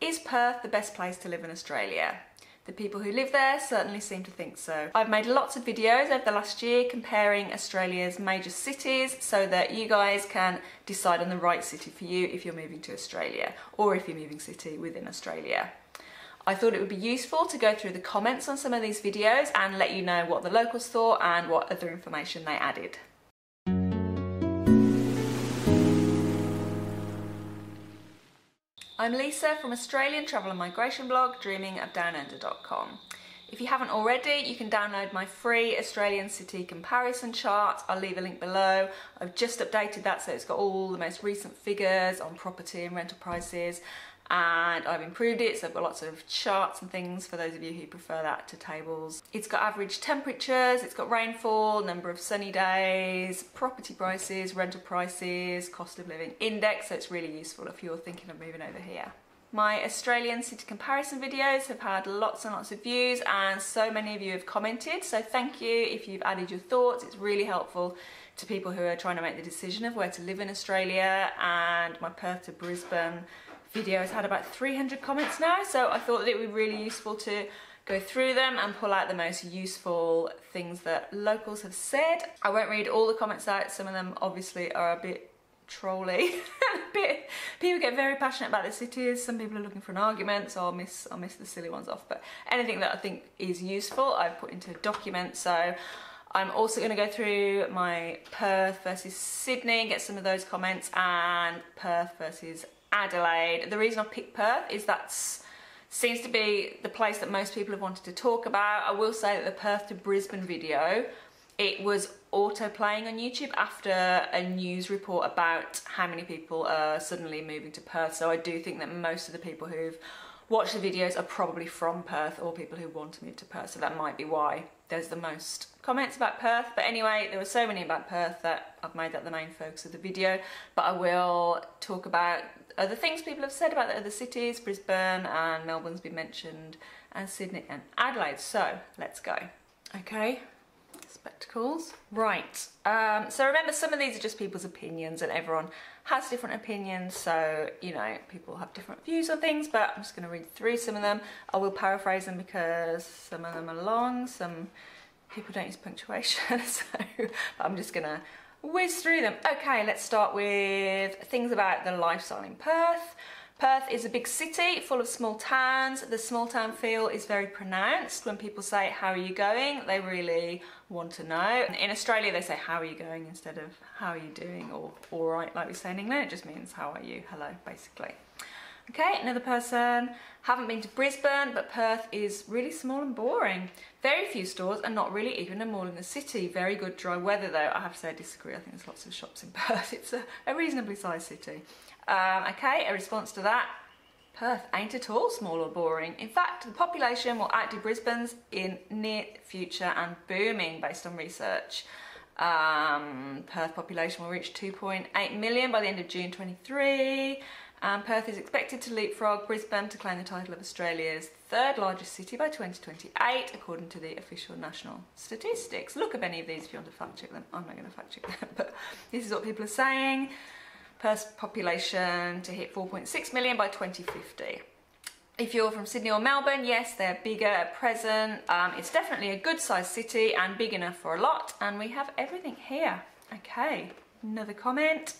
Is Perth the best place to live in Australia? The people who live there certainly seem to think so. I've made lots of videos over the last year comparing Australia's major cities so that you guys can decide on the right city for you if you're moving to Australia or if you're moving city within Australia. I thought it would be useful to go through the comments on some of these videos and let you know what the locals thought and what other information they added. I'm Lisa from Australian travel and migration blog dreamingofdownunder.com. If you haven't already, you can download my free Australian city comparison chart. I'll leave a link below. I've just updated that so it's got all the most recent figures on property and rental prices and I've improved it so I've got lots of charts and things for those of you who prefer that to tables. It's got average temperatures, it's got rainfall, number of sunny days, property prices, rental prices, cost of living index so it's really useful if you're thinking of moving over here. My Australian city comparison videos have had lots and lots of views and so many of you have commented so thank you if you've added your thoughts it's really helpful to people who are trying to make the decision of where to live in Australia and my Perth to Brisbane video has had about 300 comments now, so I thought that it would be really useful to go through them and pull out the most useful things that locals have said. I won't read all the comments out, some of them obviously are a bit trolly. people get very passionate about the cities, some people are looking for an argument, so I'll miss, I'll miss the silly ones off, but anything that I think is useful I've put into a document, so I'm also going to go through my Perth versus Sydney, and get some of those comments, and Perth versus Adelaide. The reason I picked Perth is that seems to be the place that most people have wanted to talk about. I will say that the Perth to Brisbane video, it was auto playing on YouTube after a news report about how many people are suddenly moving to Perth. So I do think that most of the people who've watched the videos are probably from Perth or people who want to move to Perth. So that might be why there's the most comments about Perth. But anyway, there were so many about Perth that I've made that the main focus of the video. But I will talk about other things people have said about the other cities. Brisbane and Melbourne's been mentioned and Sydney and Adelaide. So let's go. Okay, spectacles. Right, um, so remember some of these are just people's opinions and everyone has different opinions. So, you know, people have different views on things, but I'm just gonna read through some of them. I will paraphrase them because some of them are long, some people don't use punctuation. So I'm just gonna whiz through them. Okay, let's start with things about the lifestyle in Perth. Perth is a big city full of small towns. The small town feel is very pronounced. When people say, how are you going? They really want to know. In Australia, they say, how are you going? Instead of, how are you doing? Or, all right, like we say in England, it just means, how are you? Hello, basically. Okay, another person, haven't been to Brisbane, but Perth is really small and boring. Very few stores and not really even a mall in the city. Very good dry weather though. I have to say I disagree. I think there's lots of shops in Perth. It's a, a reasonably sized city. Um, okay, a response to that. Perth ain't at all small or boring. In fact, the population will outdo Brisbane's in near future and booming based on research. Um, Perth population will reach 2.8 million by the end of June 23. Um, Perth is expected to leapfrog Brisbane to claim the title of Australia's third largest city by 2028, according to the official national statistics. Look up any of these if you want to fact check them. I'm not going to fact check them, but this is what people are saying. Perth's population to hit 4.6 million by 2050. If you're from Sydney or Melbourne, yes, they're bigger at present. Um, it's definitely a good sized city and big enough for a lot, and we have everything here. Okay, another comment.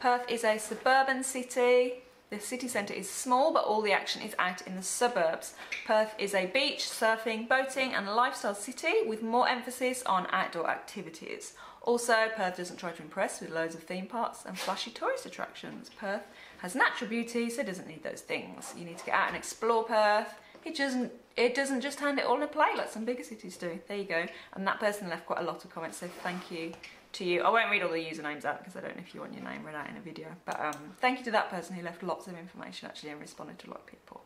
Perth is a suburban city. The city centre is small, but all the action is out in the suburbs. Perth is a beach, surfing, boating and lifestyle city with more emphasis on outdoor activities. Also, Perth doesn't try to impress with loads of theme parks and flashy tourist attractions. Perth has natural beauty, so it doesn't need those things. You need to get out and explore Perth. It doesn't, it doesn't just hand it all in a plate like some bigger cities do. There you go. And that person left quite a lot of comments, so thank you to you. I won't read all the usernames out because I don't know if you want your name read out in a video. But um, thank you to that person who left lots of information actually and responded to a lot of people.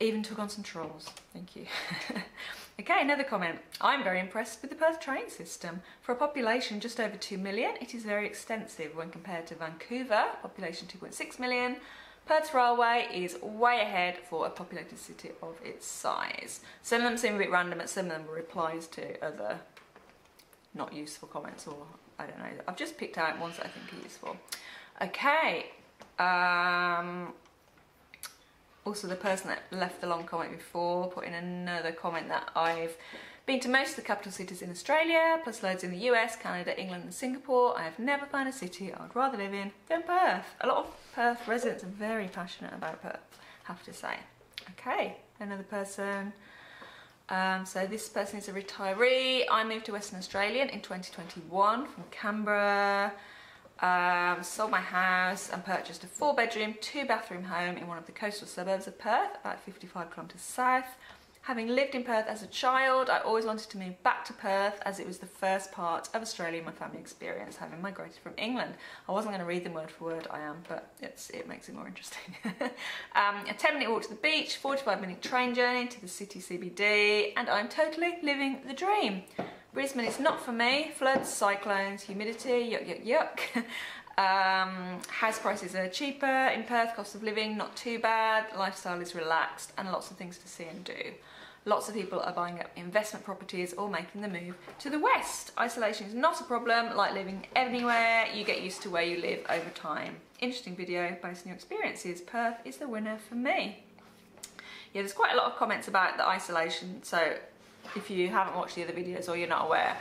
Even took on some trolls. Thank you. okay, another comment. I'm very impressed with the Perth train system. For a population just over 2 million, it is very extensive when compared to Vancouver, population 2.6 million. Perth Railway is way ahead for a populated city of its size. Some of them seem a bit random, but some of them were replies to other not useful comments or I don't know. I've just picked out ones that I think are useful. Okay. Um, Also, the person that left the long comment before put in another comment that I've been to most of the capital cities in Australia, plus loads in the US, Canada, England and Singapore. I have never found a city I would rather live in than Perth. A lot of Perth residents are very passionate about Perth, have to say. Okay, another person. Um, so this person is a retiree. I moved to Western Australia in 2021 from Canberra. Um, sold my house and purchased a four bedroom, two bathroom home in one of the coastal suburbs of Perth, about 55 kilometres south. Having lived in Perth as a child, I always wanted to move back to Perth as it was the first part of Australia my family experienced, having migrated from England. I wasn't going to read them word for word, I am, but it makes it more interesting. um, a 10 minute walk to the beach, 45 minute train journey to the city CBD, and I'm totally living the dream. Brisbane is not for me. Floods, cyclones, humidity, yuck, yuck, yuck. Um, house prices are cheaper in Perth, cost of living not too bad, lifestyle is relaxed and lots of things to see and do. Lots of people are buying up investment properties or making the move to the west. Isolation is not a problem, like living anywhere, you get used to where you live over time. Interesting video based on your experiences. Perth is the winner for me. Yeah, there's quite a lot of comments about the isolation, so if you haven't watched the other videos or you're not aware,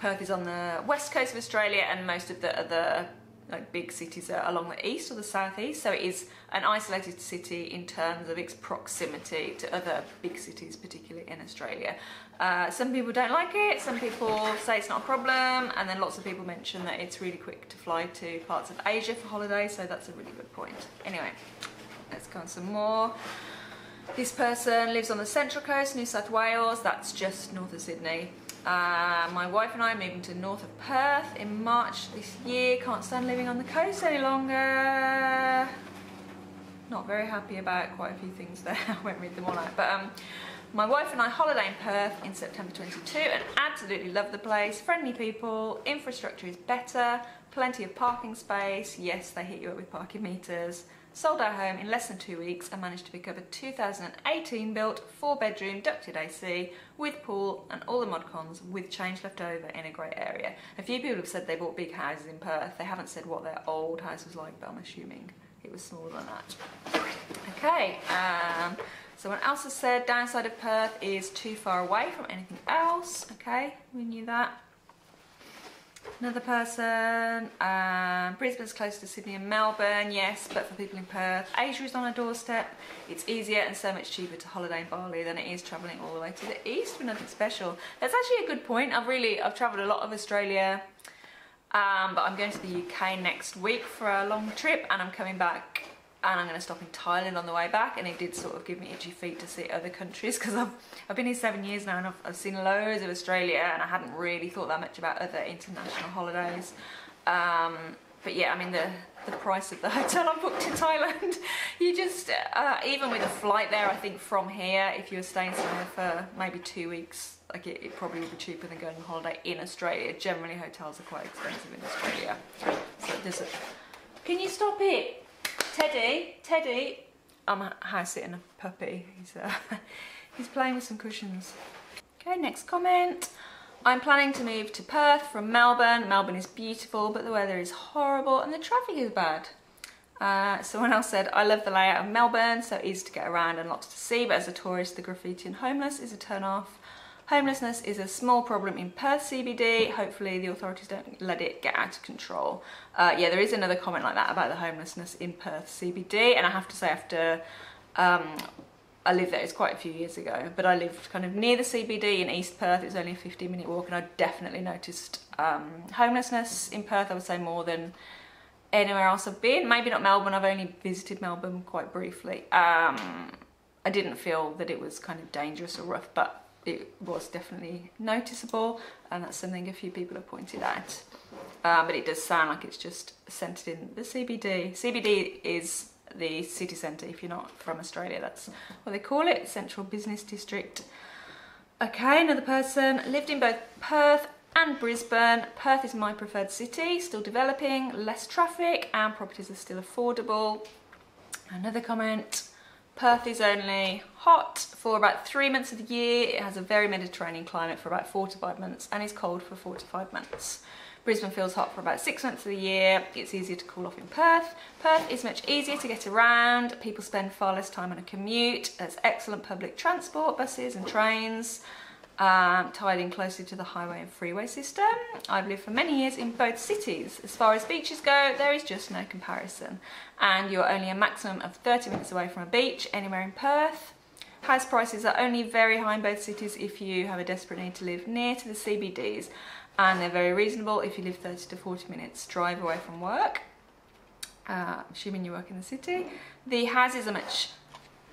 Perth is on the west coast of Australia and most of the other like big cities are along the east or the southeast. So it is an isolated city in terms of its proximity to other big cities particularly in Australia. Uh, some people don't like it some people say it's not a problem and then lots of people mention that it's really quick to fly to parts of Asia for holidays so that's a really good point. Anyway let's go on some more this person lives on the central coast New South Wales that's just north of Sydney uh, my wife and I are moving to north of Perth in March this year. Can't stand living on the coast any longer. Not very happy about quite a few things there. I won't read them all out. But um, my wife and I holiday in Perth in September 22 and absolutely love the place. Friendly people, infrastructure is better, plenty of parking space. Yes, they hit you up with parking meters sold our home in less than two weeks and managed to pick up a 2018 built four bedroom ducted AC with pool and all the mod cons with change left over in a great area. A few people have said they bought big houses in Perth. They haven't said what their old house was like, but I'm assuming it was smaller than that. Okay, um, someone else has said downside of Perth is too far away from anything else. Okay, we knew that. Another person, um, Brisbane's close to Sydney and Melbourne, yes, but for people in Perth, Asia is on our doorstep. It's easier and so much cheaper to holiday in Bali than it is travelling all the way to the east for nothing special. That's actually a good point. I've really, I've travelled a lot of Australia, um, but I'm going to the UK next week for a long trip and I'm coming back and I'm going to stop in Thailand on the way back and it did sort of give me itchy feet to see other countries because I've, I've been here seven years now and I've, I've, seen loads of Australia and I hadn't really thought that much about other international holidays. Um, but yeah I mean the the price of the hotel I booked in Thailand you just uh, even with a flight there I think from here if you were staying somewhere for maybe two weeks like it, it probably would be cheaper than going on holiday in Australia. Generally hotels are quite expensive in Australia. So can you stop it Teddy, Teddy, I'm house sitting a puppy. He's, uh, he's playing with some cushions. Okay, next comment. I'm planning to move to Perth from Melbourne. Melbourne is beautiful, but the weather is horrible and the traffic is bad. Uh, someone else said, I love the layout of Melbourne, so easy to get around and lots to see, but as a tourist, the graffiti and homeless is a turn off. Homelessness is a small problem in Perth CBD. Hopefully the authorities don't let it get out of control. Uh, yeah, there is another comment like that about the homelessness in Perth CBD. And I have to say after um, I lived there, it's quite a few years ago, but I lived kind of near the CBD in East Perth. It was only a 15 minute walk and I definitely noticed um, homelessness in Perth, I would say more than anywhere else I've been. Maybe not Melbourne, I've only visited Melbourne quite briefly. Um, I didn't feel that it was kind of dangerous or rough, but it was definitely noticeable and that's something a few people have pointed out. Um, but it does sound like it's just centred in the CBD. CBD is the city centre if you're not from Australia, that's what they call it, Central Business District. Okay, another person lived in both Perth and Brisbane. Perth is my preferred city, still developing, less traffic and properties are still affordable. Another comment, Perth is only hot for about three months of the year. It has a very Mediterranean climate for about four to five months and is cold for four to five months. Brisbane feels hot for about six months of the year. It's easier to cool off in Perth. Perth is much easier to get around. People spend far less time on a commute. There's excellent public transport, buses and trains. Um, tied in closely to the highway and freeway system. I've lived for many years in both cities. As far as beaches go, there is just no comparison. And you're only a maximum of 30 minutes away from a beach anywhere in Perth. House prices are only very high in both cities if you have a desperate need to live near to the CBDs and they're very reasonable if you live 30 to 40 minutes drive away from work, uh, assuming you work in the city. The houses are much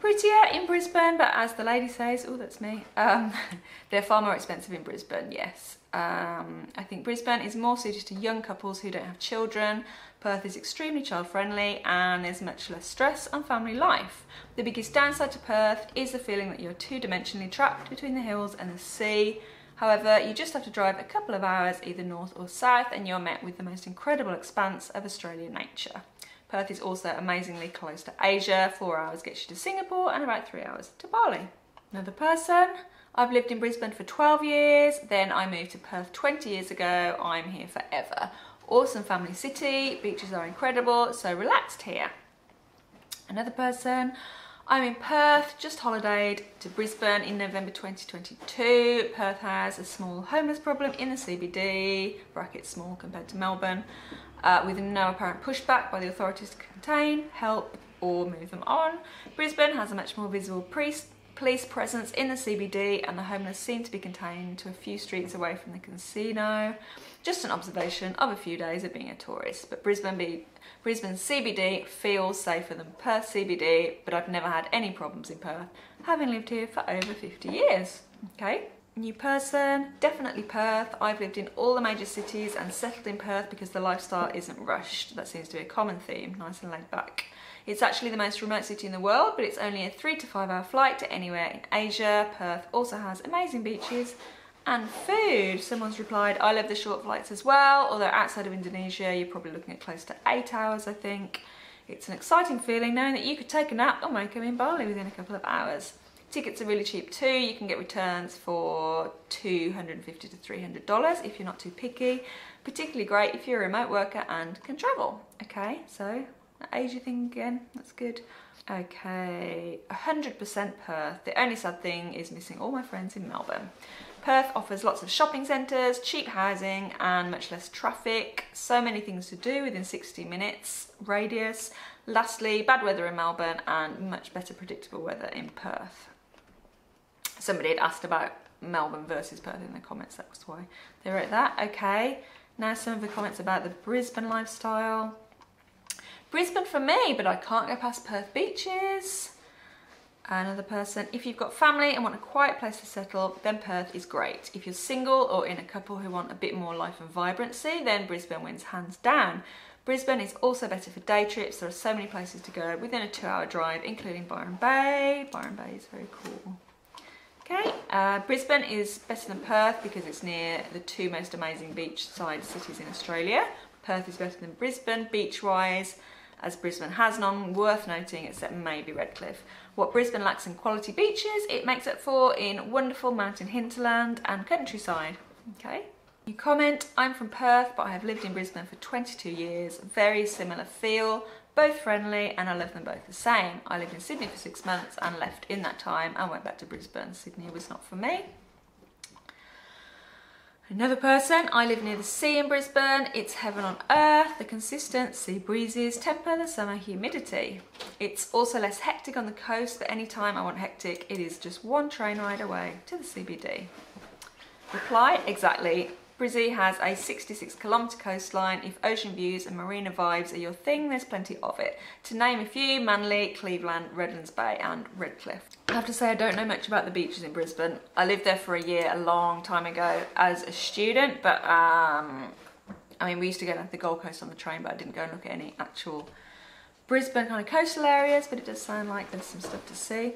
prettier in Brisbane, but as the lady says, oh, that's me, um, they're far more expensive in Brisbane, yes. Um, I think Brisbane is more suited to young couples who don't have children. Perth is extremely child friendly and there's much less stress on family life. The biggest downside to Perth is the feeling that you're two dimensionally trapped between the hills and the sea. However, you just have to drive a couple of hours either north or south and you're met with the most incredible expanse of Australian nature. Perth is also amazingly close to Asia, four hours gets you to Singapore and about three hours to Bali. Another person, I've lived in Brisbane for 12 years, then I moved to Perth 20 years ago, I'm here forever. Awesome family city, beaches are incredible, so relaxed here. Another person, I'm in Perth, just holidayed to Brisbane in November 2022. Perth has a small homeless problem in the CBD, bracket small compared to Melbourne, uh, with no apparent pushback by the authorities to contain, help or move them on. Brisbane has a much more visible priest police presence in the CBD and the homeless seem to be contained to a few streets away from the casino. Just an observation of a few days of being a tourist, but Brisbane, be, Brisbane CBD feels safer than Perth CBD, but I've never had any problems in Perth, having lived here for over 50 years. Okay, new person, definitely Perth. I've lived in all the major cities and settled in Perth because the lifestyle isn't rushed. That seems to be a common theme, nice and laid back. It's actually the most remote city in the world, but it's only a three to five hour flight to anywhere in Asia. Perth also has amazing beaches and food. Someone's replied, I love the short flights as well, although outside of Indonesia, you're probably looking at close to eight hours, I think. It's an exciting feeling knowing that you could take a nap or make them in Bali within a couple of hours. Tickets are really cheap too. You can get returns for 250 to $300 if you're not too picky. Particularly great if you're a remote worker and can travel. Okay, so Asia thing again, that's good. Okay, 100% Perth. The only sad thing is missing all my friends in Melbourne. Perth offers lots of shopping centres, cheap housing and much less traffic. So many things to do within 60 minutes radius. Lastly, bad weather in Melbourne and much better predictable weather in Perth. Somebody had asked about Melbourne versus Perth in the comments, that was why they wrote that. Okay, now some of the comments about the Brisbane lifestyle. Brisbane for me, but I can't go past Perth beaches. Another person, if you've got family and want a quiet place to settle, then Perth is great. If you're single or in a couple who want a bit more life and vibrancy, then Brisbane wins hands down. Brisbane is also better for day trips. There are so many places to go within a two hour drive, including Byron Bay. Byron Bay is very cool. Okay, uh, Brisbane is better than Perth because it's near the two most amazing beachside cities in Australia. Perth is better than Brisbane beach-wise as Brisbane has none worth noting except maybe Redcliffe. What Brisbane lacks in quality beaches, it makes up for in wonderful mountain hinterland and countryside. Okay. You comment, I'm from Perth, but I have lived in Brisbane for 22 years. Very similar feel, both friendly, and I love them both the same. I lived in Sydney for six months and left in that time and went back to Brisbane. Sydney was not for me. Another person, I live near the sea in Brisbane. It's heaven on earth. The consistent sea breezes temper the summer humidity. It's also less hectic on the coast, but anytime I want hectic, it is just one train ride away to the CBD. Reply, exactly. Brizzy has a 66 kilometre coastline. If ocean views and marina vibes are your thing, there's plenty of it. To name a few, Manly, Cleveland, Redlands Bay and Redcliffe. I have to say I don't know much about the beaches in Brisbane. I lived there for a year a long time ago as a student, but um, I mean we used to go to the Gold Coast on the train, but I didn't go and look at any actual Brisbane kind of coastal areas, but it does sound like there's some stuff to see.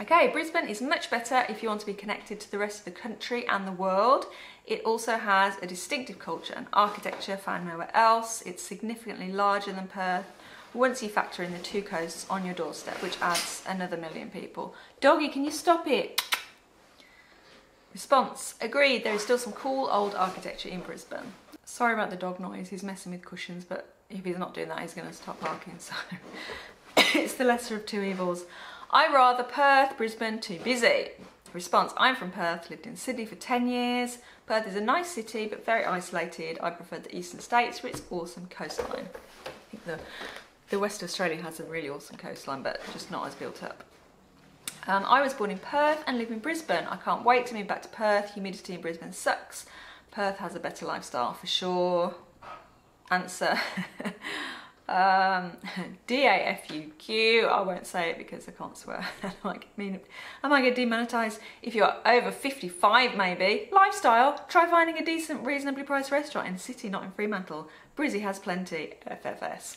Okay, Brisbane is much better if you want to be connected to the rest of the country and the world. It also has a distinctive culture and architecture found nowhere else. It's significantly larger than Perth. Once you factor in the two coasts on your doorstep, which adds another million people. Doggy, can you stop it? Response, agreed, there is still some cool old architecture in Brisbane. Sorry about the dog noise, he's messing with cushions, but if he's not doing that, he's gonna stop barking, so it's the lesser of two evils. I rather Perth, Brisbane, too busy. Response, I'm from Perth, lived in Sydney for 10 years. Perth is a nice city, but very isolated. I prefer the eastern states for its awesome coastline. I think the, the West Australia has a really awesome coastline, but just not as built up. Um, I was born in Perth and live in Brisbane. I can't wait to move back to Perth. Humidity in Brisbane sucks. Perth has a better lifestyle for sure. Answer. Um, D-A-F-U-Q, I won't say it because I can't swear. I might, mean, I might get demonetised. If you're over 55 maybe, lifestyle, try finding a decent, reasonably priced restaurant in city, not in Fremantle. Brizzy has plenty, FFS.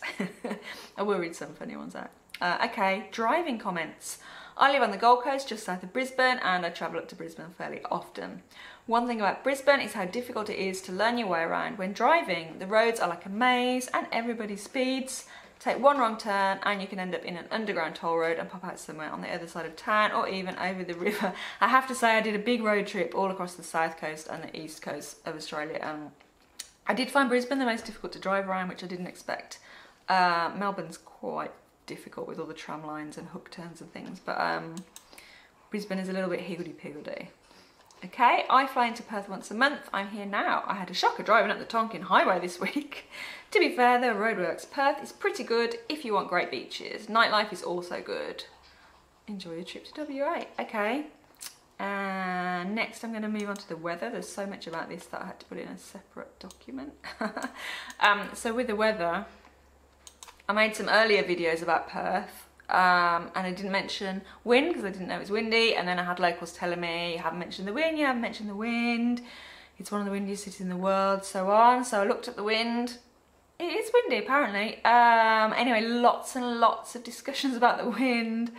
I will read some funny ones out. Uh, okay, driving comments. I live on the Gold Coast, just south of Brisbane, and I travel up to Brisbane fairly often. One thing about Brisbane is how difficult it is to learn your way around when driving. The roads are like a maze and everybody speeds. Take one wrong turn and you can end up in an underground toll road and pop out somewhere on the other side of town or even over the river. I have to say I did a big road trip all across the south coast and the east coast of Australia. Um, I did find Brisbane the most difficult to drive around, which I didn't expect. Uh, Melbourne's quite difficult with all the tram lines and hook turns and things, but um, Brisbane is a little bit higgledy-piggledy. Okay, I fly into Perth once a month. I'm here now. I had a shocker driving up the Tonkin Highway this week. to be fair, are roadworks. Perth is pretty good if you want great beaches. Nightlife is also good. Enjoy your trip to WA. Okay. And next I'm going to move on to the weather. There's so much about this that I had to put in a separate document. um, so with the weather, I made some earlier videos about Perth um, and I didn't mention wind because I didn't know it was windy and then I had locals telling me you haven't mentioned the wind, you haven't mentioned the wind, it's one of the windiest cities in the world, so on. So I looked at the wind, it is windy apparently. Um, anyway, lots and lots of discussions about the wind,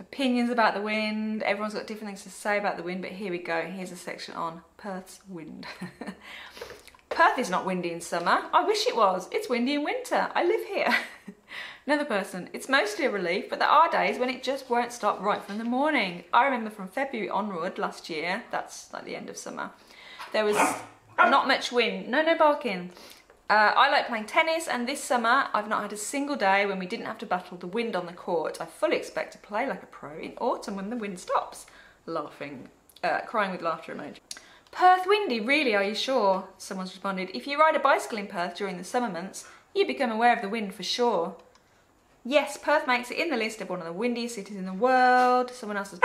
opinions about the wind, everyone's got different things to say about the wind, but here we go, here's a section on Perth's wind. Perth is not windy in summer, I wish it was, it's windy in winter, I live here. Another person, it's mostly a relief, but there are days when it just won't stop right from the morning. I remember from February onward last year, that's like the end of summer, there was not much wind. No, no barking. Uh, I like playing tennis and this summer I've not had a single day when we didn't have to battle the wind on the court. I fully expect to play like a pro in autumn when the wind stops. Laughing, uh, crying with laughter emoji. Perth windy, really, are you sure? Someone's responded. If you ride a bicycle in Perth during the summer months, you become aware of the wind for sure. Yes, Perth makes it in the list of one of the windiest cities in the world. Someone else has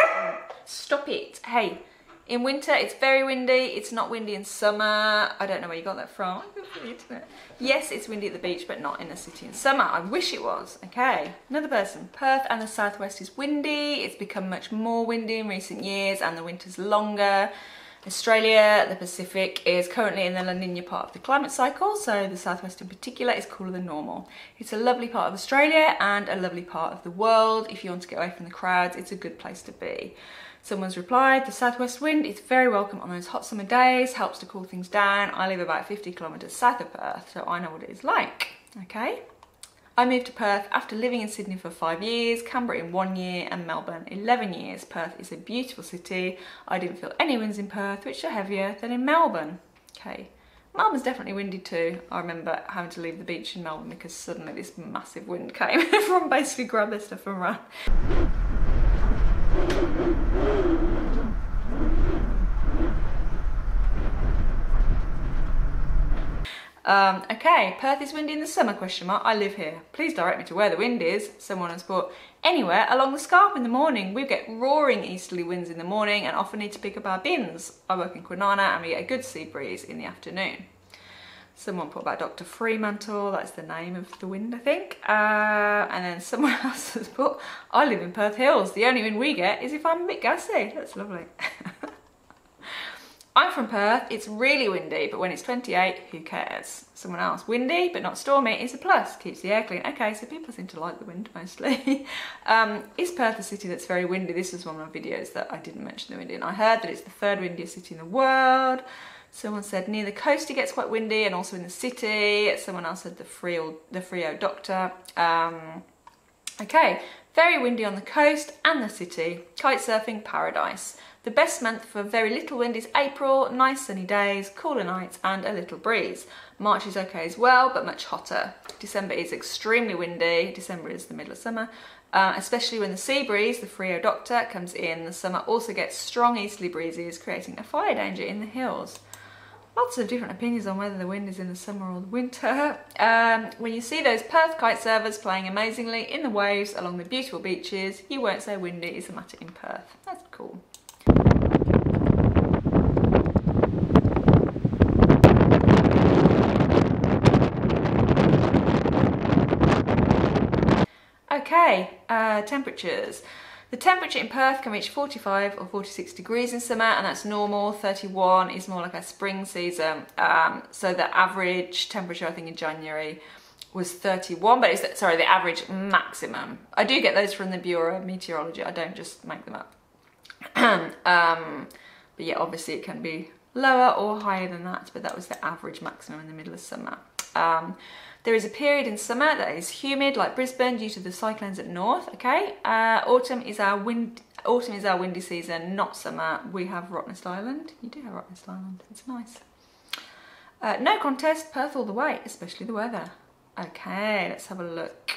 Stop it. Hey, in winter it's very windy. It's not windy in summer. I don't know where you got that from. Yes, it's windy at the beach, but not in the city in summer. I wish it was. Okay, another person. Perth and the southwest is windy. It's become much more windy in recent years and the winter's longer. Australia, the Pacific, is currently in the La Nina part of the climate cycle, so the southwest in particular is cooler than normal. It's a lovely part of Australia and a lovely part of the world. If you want to get away from the crowds, it's a good place to be. Someone's replied, the southwest wind is very welcome on those hot summer days, helps to cool things down. I live about 50 kilometres south of Perth, so I know what it is like, okay? I moved to Perth after living in Sydney for five years, Canberra in one year and Melbourne 11 years. Perth is a beautiful city. I didn't feel any winds in Perth, which are heavier than in Melbourne. Okay, Melbourne's definitely windy too. I remember having to leave the beach in Melbourne because suddenly this massive wind came. Everyone basically grabbed their stuff and ran. Um, okay, Perth is windy in the summer, question mark. I live here. Please direct me to where the wind is. Someone has put, anywhere along the scarp in the morning. We get roaring easterly winds in the morning and often need to pick up our bins. I work in Kwinana and we get a good sea breeze in the afternoon. Someone put about Dr. Fremantle, that's the name of the wind, I think. Uh, and then someone else has put, I live in Perth Hills. The only wind we get is if I'm a bit gassy. That's lovely. I'm from Perth, it's really windy, but when it's 28, who cares? Someone else, windy but not stormy is a plus, keeps the air clean. Okay, so people seem to like the wind mostly. um, is Perth a city that's very windy? This is one of my videos that I didn't mention the wind in. I heard that it's the third windiest city in the world. Someone said near the coast it gets quite windy and also in the city. Someone else said the Freo, the Freo Doctor. Um, Okay, very windy on the coast and the city. Kite surfing paradise. The best month for very little wind is April, nice sunny days, cooler nights and a little breeze. March is okay as well, but much hotter. December is extremely windy. December is the middle of summer. Uh, especially when the sea breeze, the Freo Doctor, comes in. The summer also gets strong easterly breezes, creating a fire danger in the hills lots of different opinions on whether the wind is in the summer or the winter. Um, when you see those Perth kite surfers playing amazingly in the waves along the beautiful beaches, you won't say windy is a matter in Perth. That's cool. Okay, uh, temperatures. The temperature in Perth can reach 45 or 46 degrees in summer and that's normal. 31 is more like a spring season. Um, so the average temperature I think in January was 31, but it's, sorry, the average maximum. I do get those from the Bureau of Meteorology. I don't just make them up. um, but yeah, obviously it can be lower or higher than that, but that was the average maximum in the middle of summer. Um, there is a period in summer that is humid, like Brisbane, due to the cyclones at north. Okay, uh, autumn is our wind. Autumn is our windy season, not summer. We have Rottnest Island. You do have Rottnest Island. It's nice. Uh, no contest, Perth all the way, especially the weather. Okay, let's have a look.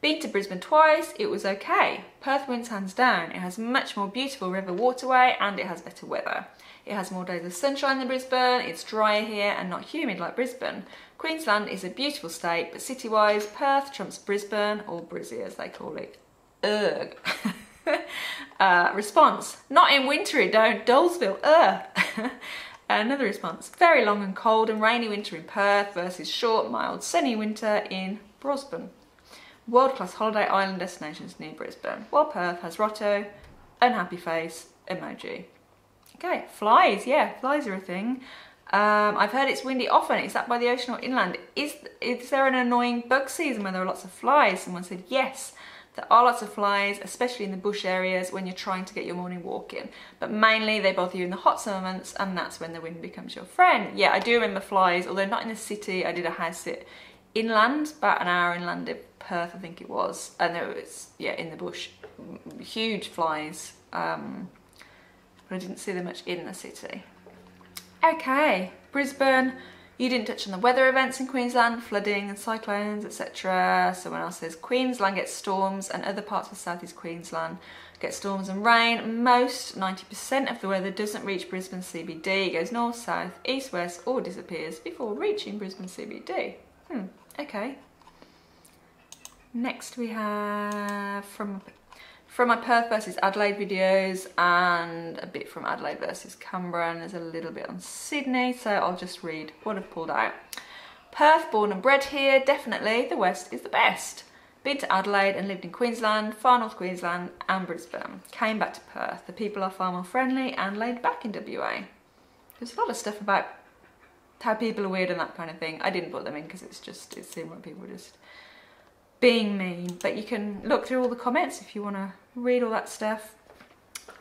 Been to Brisbane twice, it was okay. Perth wins hands down. It has much more beautiful river waterway and it has better weather. It has more days of sunshine than Brisbane, it's drier here and not humid like Brisbane. Queensland is a beautiful state, but city-wise, Perth trumps Brisbane, or Brizzy as they call it. Ugh. uh, response, not in winter it don't, Dolesville, ugh. Another response, very long and cold and rainy winter in Perth versus short, mild, sunny winter in Brisbane. World-class holiday island destinations near Brisbane, while Perth has Rotto, unhappy face, emoji. Okay, flies, yeah, flies are a thing. Um, I've heard it's windy often. Is that by the ocean or inland? Is, is there an annoying bug season when there are lots of flies? Someone said yes. There are lots of flies, especially in the bush areas when you're trying to get your morning walk in. But mainly they bother you in the hot summer months and that's when the wind becomes your friend. Yeah, I do remember flies, although not in the city. I did a house sit inland, about an hour inland in Perth, I think it was. And there was, yeah, in the bush, huge flies. Um, but I didn't see them much in the city. Okay, Brisbane. You didn't touch on the weather events in Queensland, flooding and cyclones, etc. Someone else says Queensland gets storms and other parts of southeast Queensland get storms and rain. Most, 90% of the weather doesn't reach Brisbane CBD. It goes north, south, east, west or disappears before reaching Brisbane CBD. Hmm, okay. Next we have from from my Perth versus Adelaide videos and a bit from Adelaide versus Canberra and there's a little bit on Sydney so I'll just read what I've pulled out. Perth, born and bred here, definitely the West is the best. Been to Adelaide and lived in Queensland, far north Queensland and Brisbane. Came back to Perth. The people are far more friendly and laid back in WA. There's a lot of stuff about how people are weird and that kind of thing. I didn't put them in because it's just, it seemed like people were just being mean. But you can look through all the comments if you want to read all that stuff.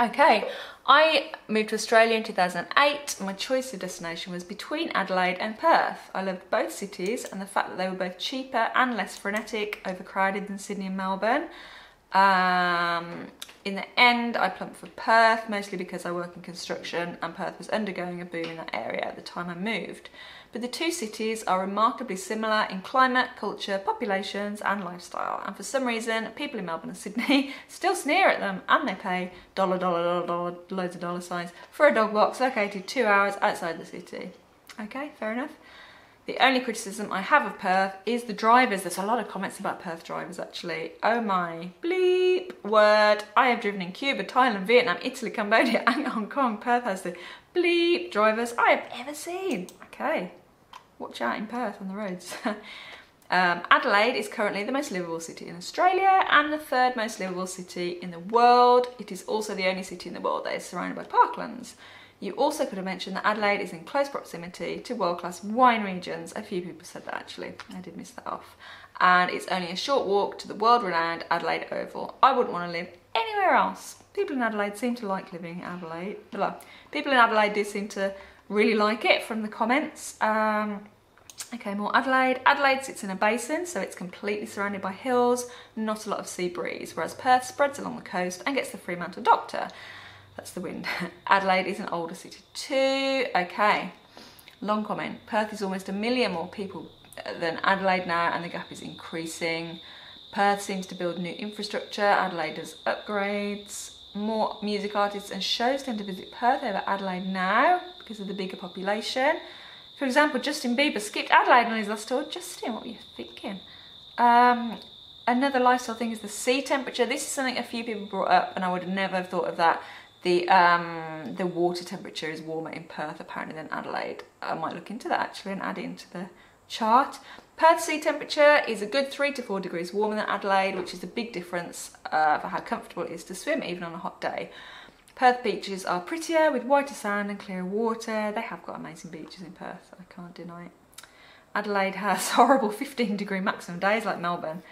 Okay, I moved to Australia in 2008. My choice of destination was between Adelaide and Perth. I loved both cities and the fact that they were both cheaper and less frenetic, overcrowded than Sydney and Melbourne. Um, in the end, I plumped for Perth, mostly because I work in construction and Perth was undergoing a boom in that area at the time I moved but the two cities are remarkably similar in climate, culture, populations and lifestyle. And for some reason, people in Melbourne and Sydney still sneer at them and they pay dollar, dollar, dollar, dollar, loads of dollar signs for a dog box located two hours outside the city. Okay, fair enough. The only criticism I have of Perth is the drivers. There's a lot of comments about Perth drivers actually. Oh my bleep word. I have driven in Cuba, Thailand, Vietnam, Italy, Cambodia and Hong Kong. Perth has the bleep drivers I have ever seen. Okay, watch out in Perth on the roads. um, Adelaide is currently the most livable city in Australia and the third most livable city in the world. It is also the only city in the world that is surrounded by parklands. You also could have mentioned that Adelaide is in close proximity to world-class wine regions. A few people said that actually, I did miss that off. And it's only a short walk to the world-renowned Adelaide Oval. I wouldn't want to live anywhere else. People in Adelaide seem to like living in Adelaide. People in Adelaide do seem to really like it from the comments. Um, Okay, more Adelaide. Adelaide sits in a basin, so it's completely surrounded by hills, not a lot of sea breeze, whereas Perth spreads along the coast and gets the Fremantle Doctor. That's the wind. Adelaide is an older city too. Okay, long comment. Perth is almost a million more people than Adelaide now, and the gap is increasing. Perth seems to build new infrastructure, Adelaide does upgrades. More music artists and shows tend to visit Perth over Adelaide now because of the bigger population. For example, Justin Bieber skipped Adelaide on his last tour. Justin, what were you thinking? Um, another lifestyle thing is the sea temperature. This is something a few people brought up and I would never have thought of that. The, um, the water temperature is warmer in Perth apparently than Adelaide. I might look into that actually and add it into the chart. Perth sea temperature is a good three to four degrees warmer than Adelaide, which is a big difference uh, for how comfortable it is to swim even on a hot day. Perth beaches are prettier with whiter sand and clearer water. They have got amazing beaches in Perth, I can't deny it. Adelaide has horrible 15 degree maximum days like Melbourne.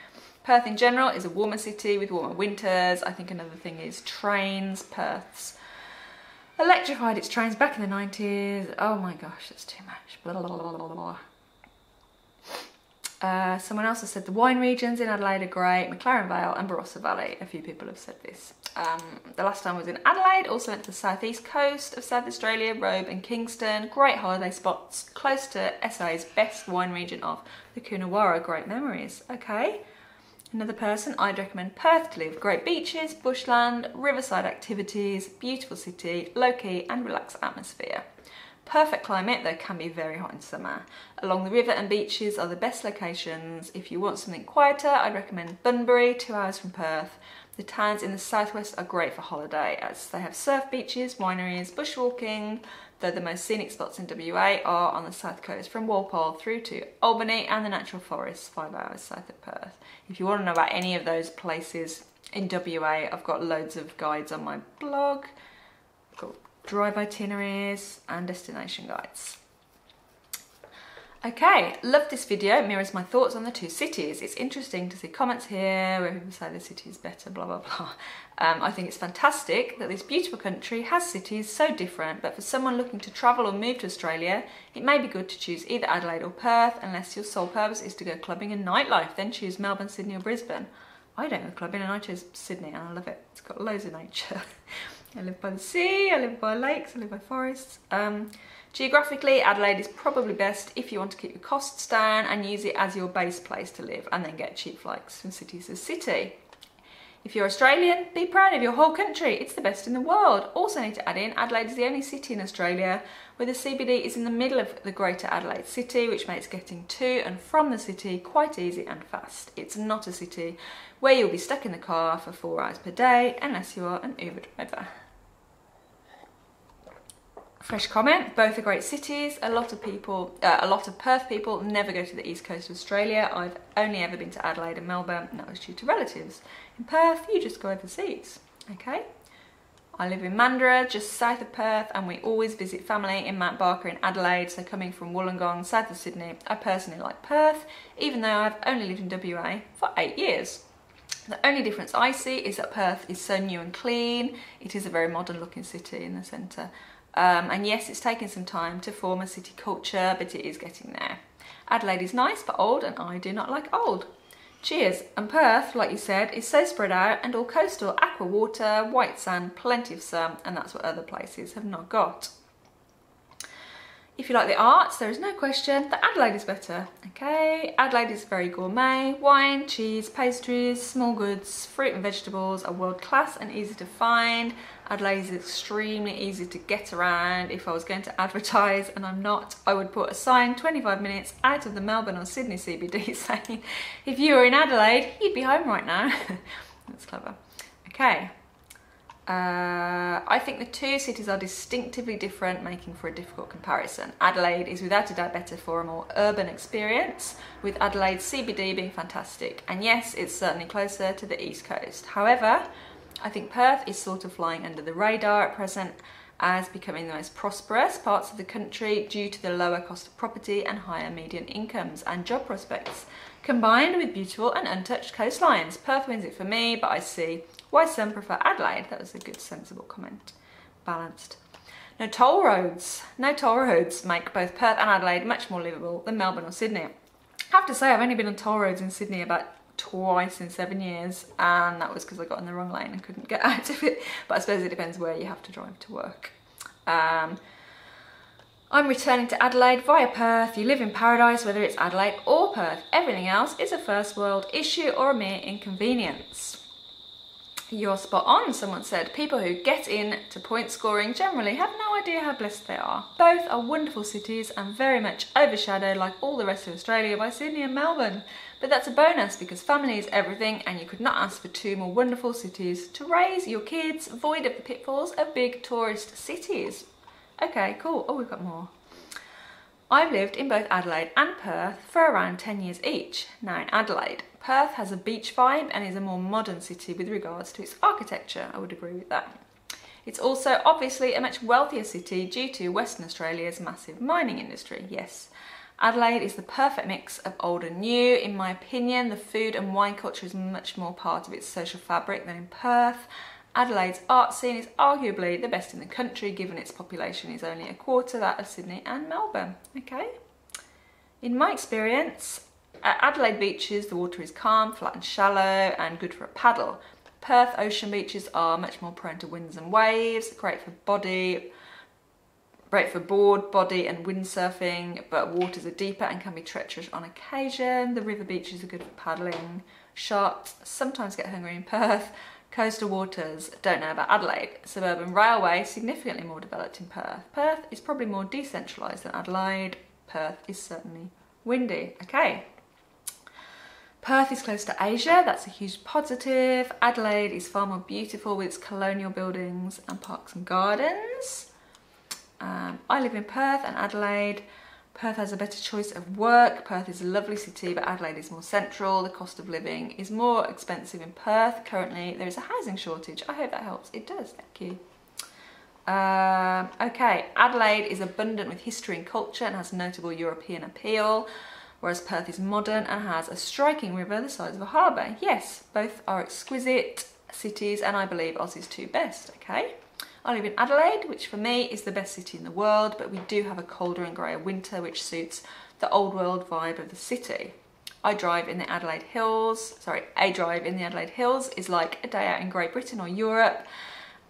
Perth in general is a warmer city with warmer winters. I think another thing is trains. Perth's electrified its trains back in the 90s. Oh my gosh, that's too much. Blah, blah, blah, uh, someone else has said the wine regions in Adelaide are great, McLaren Vale and Barossa Valley. A few people have said this. Um, the last time I was in Adelaide, also went to the southeast coast of South Australia, Robe and Kingston. Great holiday spots, close to SA's best wine region of the Coonawarra. Great memories. Okay. Another person, I'd recommend Perth to live. Great beaches, bushland, riverside activities, beautiful city, low-key and relaxed atmosphere. Perfect climate, though can be very hot in summer. Along the river and beaches are the best locations. If you want something quieter, I'd recommend Bunbury, two hours from Perth. The towns in the southwest are great for holiday as they have surf beaches, wineries, bushwalking, though the most scenic spots in WA are on the south coast from Walpole through to Albany and the natural forests five hours south of Perth. If you want to know about any of those places in WA, I've got loads of guides on my blog. I've got drive itineraries and destination guides. Okay, love this video. It mirrors my thoughts on the two cities. It's interesting to see comments here where people say the city is better, blah, blah, blah. Um, I think it's fantastic that this beautiful country has cities so different, but for someone looking to travel or move to Australia, it may be good to choose either Adelaide or Perth, unless your sole purpose is to go clubbing and nightlife, then choose Melbourne, Sydney or Brisbane. I don't go clubbing and I chose Sydney and I love it. It's got loads of nature. I live by the sea, I live by lakes, I live by forests. Um, geographically, Adelaide is probably best if you want to keep your costs down and use it as your base place to live and then get cheap flights from city to city. If you're Australian, be proud of your whole country. It's the best in the world. Also need to add in, Adelaide is the only city in Australia where the CBD is in the middle of the Greater Adelaide City, which makes getting to and from the city quite easy and fast. It's not a city where you'll be stuck in the car for four hours per day unless you are an Uber driver. Fresh comment, both are great cities. A lot of people, uh, a lot of Perth people never go to the east coast of Australia. I've only ever been to Adelaide and Melbourne and that was due to relatives. In Perth, you just go overseas, okay? I live in Mandurah, just south of Perth, and we always visit family in Mount Barker in Adelaide, so coming from Wollongong, south of Sydney, I personally like Perth, even though I've only lived in WA for eight years. The only difference I see is that Perth is so new and clean. It is a very modern looking city in the centre. Um, and yes, it's taken some time to form a city culture, but it is getting there. Adelaide is nice but old, and I do not like old. Cheers. And Perth, like you said, is so spread out and all coastal, aqua water, white sand, plenty of sun, and that's what other places have not got. If you like the arts, there is no question that Adelaide is better. Okay, Adelaide is very gourmet. Wine, cheese, pastries, small goods, fruit and vegetables are world class and easy to find. Adelaide is extremely easy to get around. If I was going to advertise and I'm not, I would put a sign 25 minutes out of the Melbourne or Sydney CBD saying, if you were in Adelaide, you'd be home right now. That's clever. Okay, uh, I think the two cities are distinctively different, making for a difficult comparison. Adelaide is without a doubt better for a more urban experience, with Adelaide CBD being fantastic. And yes, it's certainly closer to the east coast. However, I think Perth is sort of flying under the radar at present as becoming the most prosperous parts of the country due to the lower cost of property and higher median incomes and job prospects, combined with beautiful and untouched coastlines. Perth wins it for me, but I see why some prefer Adelaide? That was a good, sensible comment. Balanced. No toll roads. No toll roads make both Perth and Adelaide much more livable than Melbourne or Sydney. I have to say, I've only been on toll roads in Sydney about twice in seven years, and that was because I got in the wrong lane and couldn't get out of it. But I suppose it depends where you have to drive to work. Um, I'm returning to Adelaide via Perth. You live in paradise, whether it's Adelaide or Perth. Everything else is a first world issue or a mere inconvenience. You're spot on, someone said. People who get in to point scoring generally have no idea how blessed they are. Both are wonderful cities and very much overshadowed, like all the rest of Australia, by Sydney and Melbourne. But that's a bonus because family is everything and you could not ask for two more wonderful cities to raise your kids void of the pitfalls of big tourist cities. Okay, cool. Oh, we've got more. I've lived in both Adelaide and Perth for around 10 years each. Now in Adelaide, Perth has a beach vibe and is a more modern city with regards to its architecture. I would agree with that. It's also obviously a much wealthier city due to Western Australia's massive mining industry, yes. Adelaide is the perfect mix of old and new. In my opinion, the food and wine culture is much more part of its social fabric than in Perth. Adelaide's art scene is arguably the best in the country given its population is only a quarter that of Sydney and Melbourne. Okay. In my experience, at Adelaide beaches the water is calm, flat and shallow and good for a paddle. Perth ocean beaches are much more prone to winds and waves, great for body, Great for board, body and windsurfing, but waters are deeper and can be treacherous on occasion. The river beaches are good for paddling. Sharks sometimes get hungry in Perth. Coastal waters, don't know about Adelaide. Suburban railway, significantly more developed in Perth. Perth is probably more decentralised than Adelaide. Perth is certainly windy. Okay. Perth is close to Asia, that's a huge positive. Adelaide is far more beautiful with its colonial buildings and parks and gardens. Um, I live in Perth and Adelaide. Perth has a better choice of work. Perth is a lovely city, but Adelaide is more central. The cost of living is more expensive in Perth. Currently, there is a housing shortage. I hope that helps. It does, thank you. Um, okay, Adelaide is abundant with history and culture and has notable European appeal, whereas Perth is modern and has a striking river the size of a harbour. Yes, both are exquisite cities and I believe Aussie's two best, okay? I live in Adelaide, which for me is the best city in the world, but we do have a colder and greyer winter, which suits the old world vibe of the city. I drive in the Adelaide Hills, sorry, a drive in the Adelaide Hills is like a day out in Great Britain or Europe,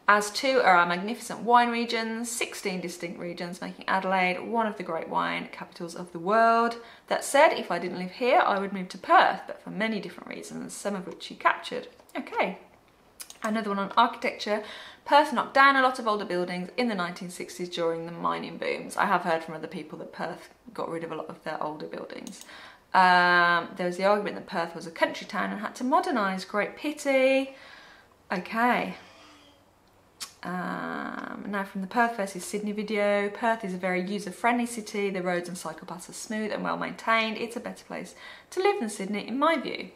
as too are our magnificent wine regions, 16 distinct regions making Adelaide one of the great wine capitals of the world. That said, if I didn't live here, I would move to Perth, but for many different reasons, some of which you captured. Okay, another one on architecture. Perth knocked down a lot of older buildings in the 1960s during the mining booms. I have heard from other people that Perth got rid of a lot of their older buildings. Um, there was the argument that Perth was a country town and had to modernise. Great pity. Okay. Um, now from the Perth versus Sydney video. Perth is a very user-friendly city. The roads and cycle paths are smooth and well maintained. It's a better place to live than Sydney in my view.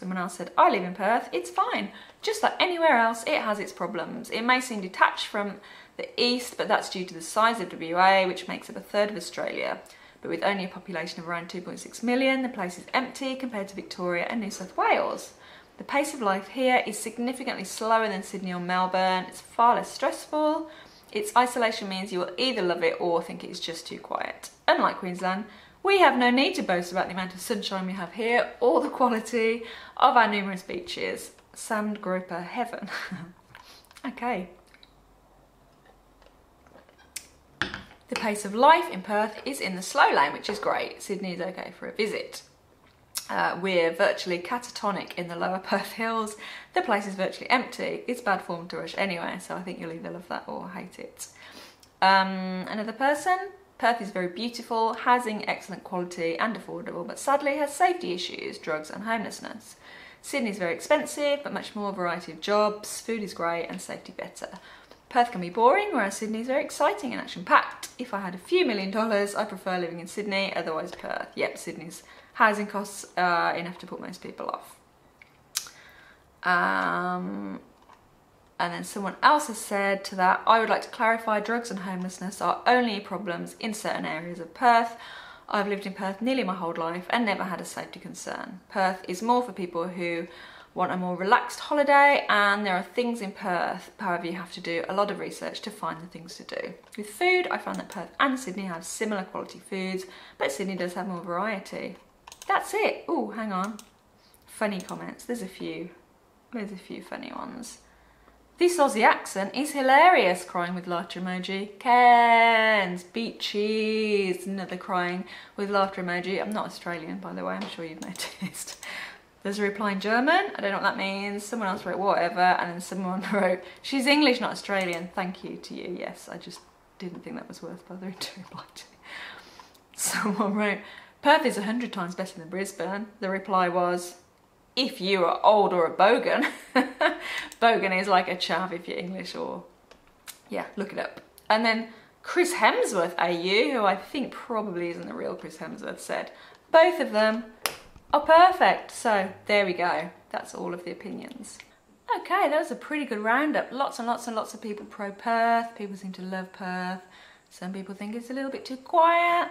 Someone else said, I live in Perth, it's fine. Just like anywhere else, it has its problems. It may seem detached from the east, but that's due to the size of WA, which makes up a third of Australia. But with only a population of around 2.6 million, the place is empty compared to Victoria and New South Wales. The pace of life here is significantly slower than Sydney or Melbourne. It's far less stressful. Its isolation means you will either love it or think it's just too quiet. Unlike Queensland, we have no need to boast about the amount of sunshine we have here or the quality of our numerous beaches. Sand groper heaven. okay. The pace of life in Perth is in the slow lane, which is great. Sydney is okay for a visit. Uh, we're virtually catatonic in the lower Perth Hills. The place is virtually empty. It's bad form to rush anyway, so I think you'll either love that or hate it. Um, another person, Perth is very beautiful, housing excellent quality and affordable, but sadly has safety issues, drugs and homelessness. Sydney is very expensive, but much more variety of jobs, food is great and safety better. Perth can be boring, whereas Sydney is very exciting and action-packed. If I had a few million dollars, I prefer living in Sydney, otherwise Perth. Yep, Sydney's housing costs are enough to put most people off. Um, and then someone else has said to that, I would like to clarify drugs and homelessness are only problems in certain areas of Perth. I've lived in Perth nearly my whole life and never had a safety concern. Perth is more for people who want a more relaxed holiday and there are things in Perth, however you have to do a lot of research to find the things to do. With food, I found that Perth and Sydney have similar quality foods, but Sydney does have more variety. That's it. Oh, hang on. Funny comments, there's a few. There's a few funny ones. This Aussie accent is hilarious, crying with laughter emoji. Cairns, beaches, another crying with laughter emoji. I'm not Australian, by the way, I'm sure you've noticed. There's a reply in German, I don't know what that means. Someone else wrote whatever, and then someone wrote, she's English, not Australian. Thank you to you, yes, I just didn't think that was worth bothering to reply to. Someone wrote, Perth is a hundred times better than Brisbane. The reply was, if you are old or a bogan. bogan is like a chav if you're English or, yeah, look it up. And then Chris Hemsworth AU, who I think probably isn't the real Chris Hemsworth, said, both of them are perfect. So there we go. That's all of the opinions. Okay, that was a pretty good roundup. Lots and lots and lots of people pro Perth. People seem to love Perth. Some people think it's a little bit too quiet.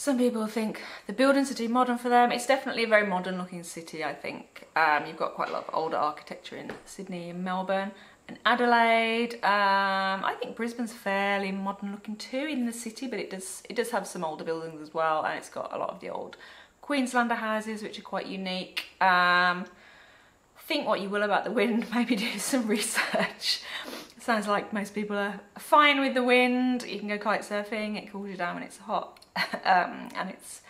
Some people think the buildings are too modern for them. It's definitely a very modern looking city, I think. Um, you've got quite a lot of older architecture in Sydney and Melbourne and Adelaide. Um, I think Brisbane's fairly modern looking too in the city, but it does it does have some older buildings as well, and it's got a lot of the old Queenslander houses, which are quite unique. Um, think what you will about the wind, maybe do some research. sounds like most people are fine with the wind. You can go kite surfing, it cools you down when it's hot um, and it's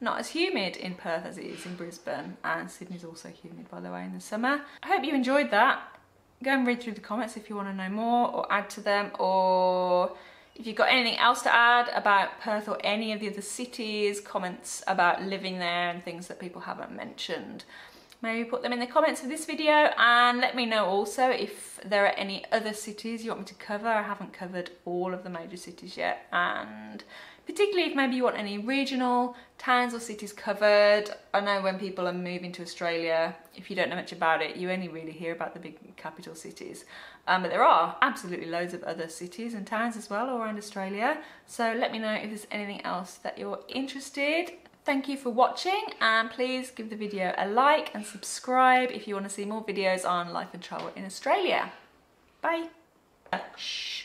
not as humid in Perth as it is in Brisbane and Sydney's also humid by the way in the summer. I hope you enjoyed that. Go and read through the comments if you want to know more or add to them or if you've got anything else to add about Perth or any of the other cities, comments about living there and things that people haven't mentioned maybe put them in the comments of this video and let me know also if there are any other cities you want me to cover. I haven't covered all of the major cities yet and particularly if maybe you want any regional towns or cities covered. I know when people are moving to Australia, if you don't know much about it, you only really hear about the big capital cities. Um, but there are absolutely loads of other cities and towns as well around Australia. So let me know if there's anything else that you're interested. Thank you for watching and please give the video a like and subscribe if you want to see more videos on life and travel in Australia. Bye. Shh.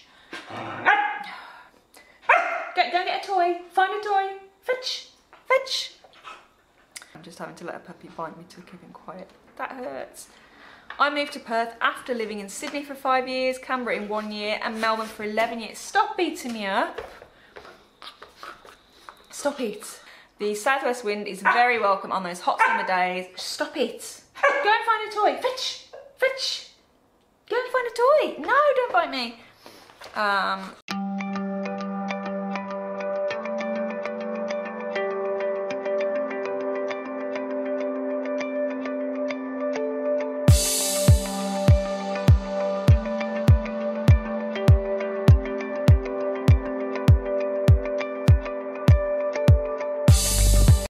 Go, go get a toy. Find a toy. Fetch. Fetch. I'm just having to let a puppy bite me to keep him quiet. That hurts. I moved to Perth after living in Sydney for five years, Canberra in one year, and Melbourne for 11 years. Stop beating me up. Stop it. The southwest wind is very welcome on those hot summer days. Stop it. Go and find a toy. Fetch. Fetch. Go and find a toy. No, don't bite me. Um,